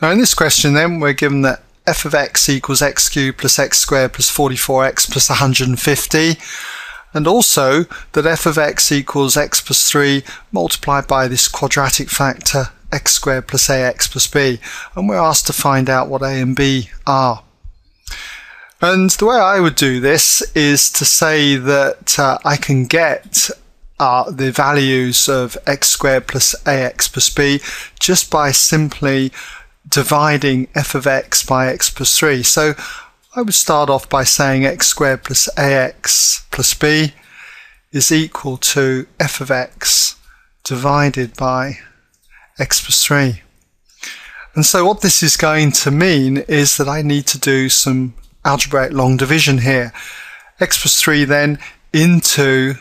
Now in this question then we're given that f of x equals x cubed plus x squared plus 44x plus 150 and also that f of x equals x plus 3 multiplied by this quadratic factor x squared plus ax plus b and we're asked to find out what a and b are. And the way I would do this is to say that uh, I can get uh, the values of x squared plus ax plus b just by simply dividing f of x by x plus 3. So I would start off by saying x squared plus ax plus b is equal to f of x divided by x plus 3. And so what this is going to mean is that I need to do some algebraic long division here. x plus 3 then into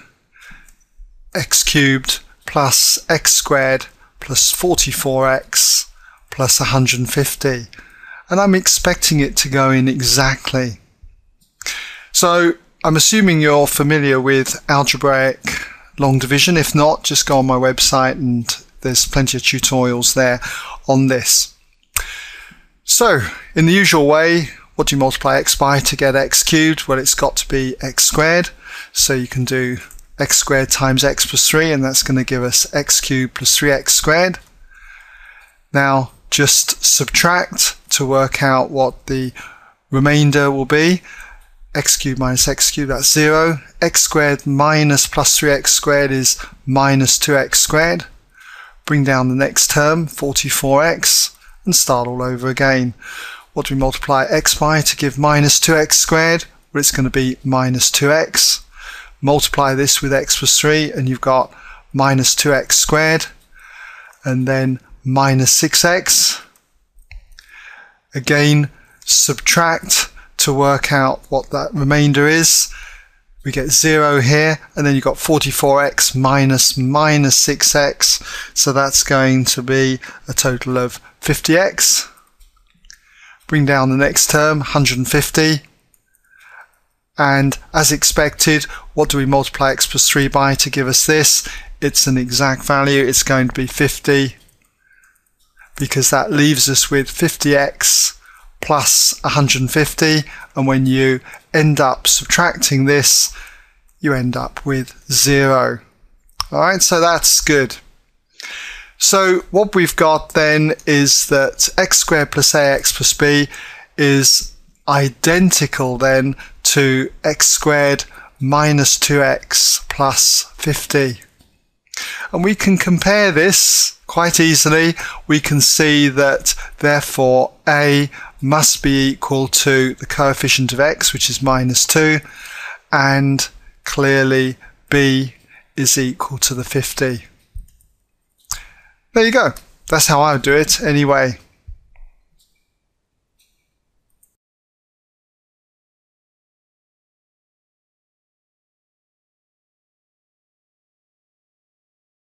x cubed plus x squared plus 44x plus 150 and I'm expecting it to go in exactly. So I'm assuming you're familiar with algebraic long division. If not, just go on my website and there's plenty of tutorials there on this. So in the usual way, what do you multiply x by to get x cubed? Well, it's got to be x squared. So you can do x squared times x plus 3, and that's going to give us x cubed plus 3x squared. Now, just subtract to work out what the remainder will be. x cubed minus x cubed, that's 0. x squared minus plus 3x squared is minus 2x squared. Bring down the next term, 44x, and start all over again. What do we multiply x by to give minus 2x squared? Well, it's going to be minus 2x. Multiply this with x plus 3 and you've got minus 2x squared. And then minus 6x. Again, subtract to work out what that remainder is. We get 0 here, and then you've got 44x minus minus 6x, so that's going to be a total of 50x. Bring down the next term, 150. And as expected, what do we multiply x plus 3 by to give us this? It's an exact value. It's going to be 50 because that leaves us with 50x plus 150. And when you end up subtracting this, you end up with 0. Alright, so that's good. So what we've got then is that x squared plus ax plus b is identical then to x squared minus 2x plus 50. And we can compare this quite easily. We can see that therefore a must be equal to the coefficient of x, which is minus 2, and clearly b is equal to the 50. There you go. That's how I would do it anyway.